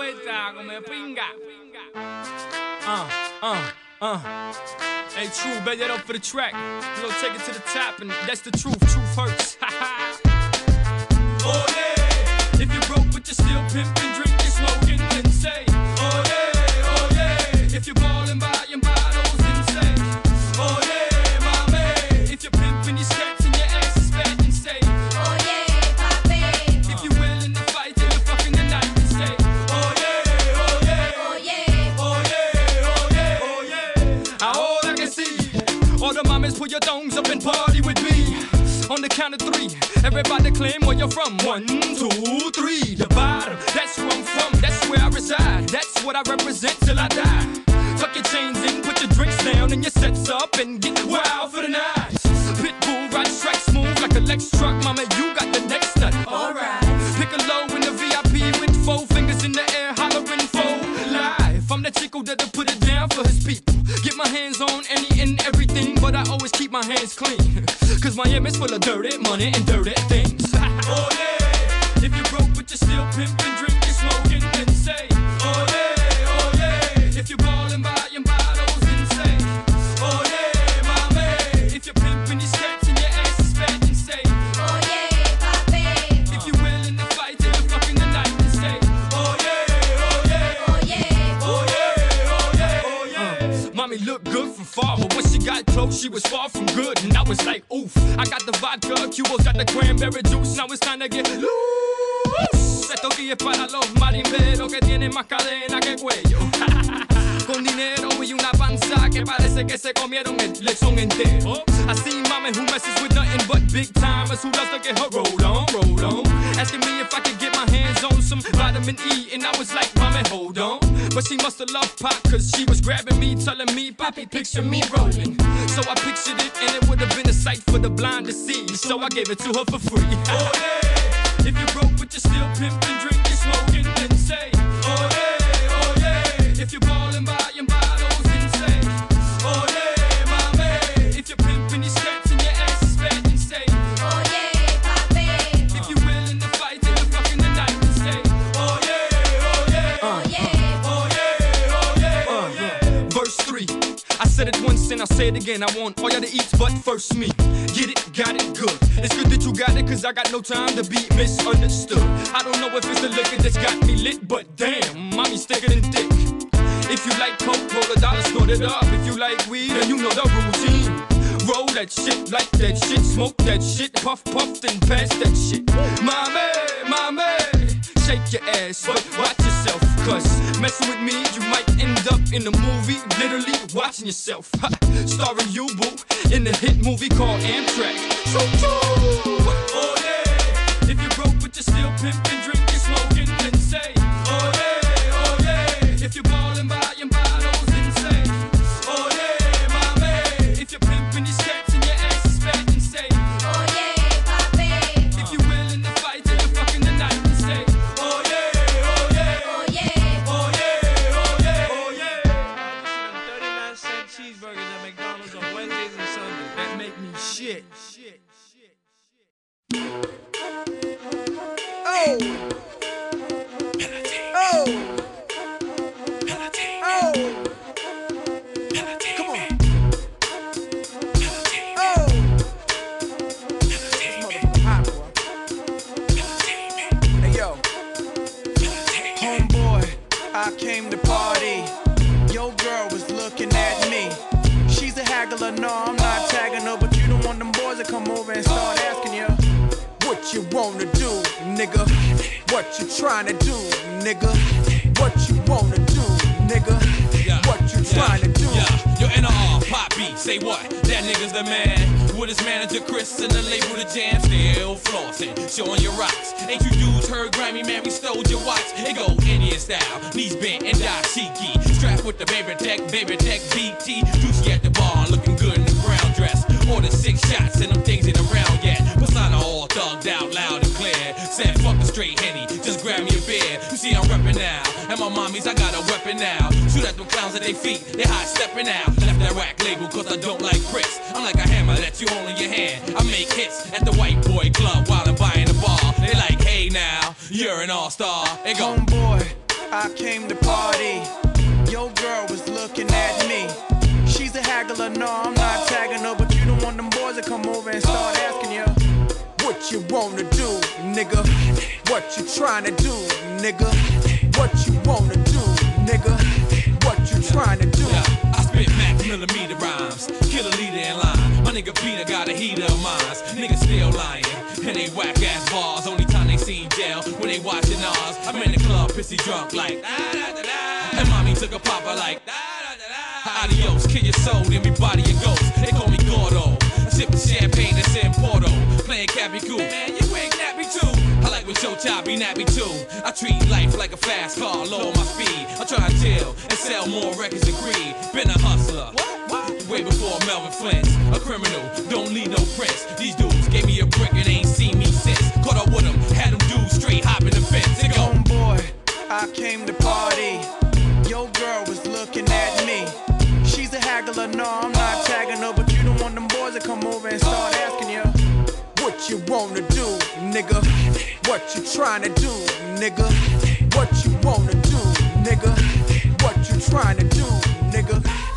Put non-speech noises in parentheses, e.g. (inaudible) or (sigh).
vuelta, come pinga. Uh, uh, uh. Hey, true, bet that up for the track. You know, take it to the top, and that's the truth. Truth hurts. (laughs) oh yeah. If you're broke, but you're still pimping, everybody claim where you're from. One, two, three. The bottom, that's where I'm from. That's where I reside. That's what I represent till I die. Tuck your chains in, put your drinks down, and your sets up, and get wild for the night. Pitbull ride strike smooth like a Lex truck, mama. You but I always keep my hands clean. (laughs) Cause Miami's full of dirty money and dirty things. (laughs) oh yeah, if you're broke but you're still pimping, drinking, smoking, then say, oh yeah, oh yeah. If you're ballin', buying bottles, then say, oh yeah, mommy. If you're pimping, your skirts and your ass is fat, then say, Oh yeah, papi. if you're willing to fight till you're fucking the night, then say, oh yeah, oh yeah. Oh yeah. Oh yeah, oh yeah, oh yeah. mommy looked good from far, but when she got close, she was far from good. And I was like, oof. I got the vodka, Cubo's got the cranberry juice. Now it's time to get loose. Esto aquí es para los marimberos que tienen más cadena que cuello. (laughs) Con dinero y una panza que parece que se comieron el lechón entero. I see mama who messes with nothing but big timers who loves to get her roll on, roll on. Asking me if I could get my hands on some vitamin E, and I was like, mama, hold on. But she must have loved pop, cause she was grabbing me, telling me, Poppy, picture me rolling. So I pictured it, and it would have been a sight for the blind to see. So I gave it to her for free. Oh yeah, if you're broke but you're still pimping, drinking, smoking, then say, oh yeah, oh yeah. If you're 3. I said it once and I'll say it again. I want all y'all to eat, but first me. Get it, got it, good. It's good that you got it, cause I got no time to be misunderstood. I don't know if it's the liquor that's got me lit, but damn, mommy's thicker than dick. If you like coke, roll a dollar, snort it up. If you like weed, then you know the routine. Roll that shit, like that shit, smoke that shit, puff, puff, then pass that shit. Mommy, mommy, shake your ass, but watch yourself, cause messing with me, you might end up in a movie, literally watching yourself. Ha, starring you, boo, in the hit movie called Amtrak. So true. Oh yeah, if you're broke but you're still pimping, shit. Oh. Oh. Oh. Come on. Oh. Hot. Hey, yo. Homeboy, I came to party. Your girl was looking at me. She's a haggler, no, I'm trying to do, nigga? What you wanna do, nigga? Yeah. What you trying to do? Yeah, yo, NR, Pop B, say what? That nigga's the man. With his manager Chris and the label the jam, still flossing, showing your rocks. Ain't you dudes heard Grammy, man? We stole your watch. It go Indian style, knees bent and dashiki. Strapped with the baby tech, baby tech BT. Juicy at the bar, looking good in the brown dress. Ordered six shots and them things Said fuck a straight henny, just grab me a beer. You see I'm reppin' now, and my mommies I got a weapon now. Shoot at them clowns at their feet, they high stepping out. Left that rack label cause I don't like bricks. I'm like a hammer that you hold in your hand. I make hits at the white boy club while I'm buying the bar. They like, hey now, you're an all-star. They go, Homeboy, I I came to party. Your girl was looking at me. She's a haggler, no, I'm not tagging her, but you don't want them boys to come over and start oh. asking you. What you wanna do, nigga? What you trying to do, nigga? What you wanna do, nigga? What you trying to do? Yeah, I spit max millimeter rhymes, kill a leader in line. My nigga Peter got a heater of mines. Niggas still lying, and they whack ass bars. Only time they seen jail when they watching ours. I'm in the club, pissy drunk like da da da da. And mommy took a popper like da da da da. Adios, kill your soul, then we body your ghost. They call me Gordo, sipping champagne that's in Porto, playing Cappy Cool. Man, you ain't nappy too. I like when Chop be nappy too. I treat life like a fast car, lower my speed. I try to chill and sell more records than greed. Been a hustler. Way before Melvin Flint, a criminal, don't need no prints. These dudes gave me a brick and ain't seen you wanna do, nigga? What you trying to do, nigga? What you wanna do, nigga? What you trying to do, nigga?